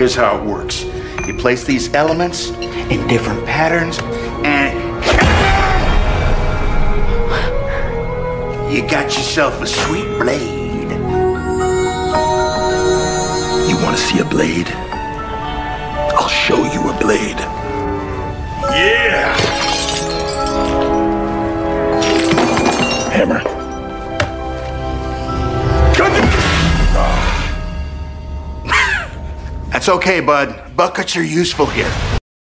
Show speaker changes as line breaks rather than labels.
Here's how it works you place these elements in different patterns, and you got yourself a sweet blade.
You want to see a blade? I'll show you a blade.
Yeah!
Hammer.
That's okay, bud. Buckets are useful here.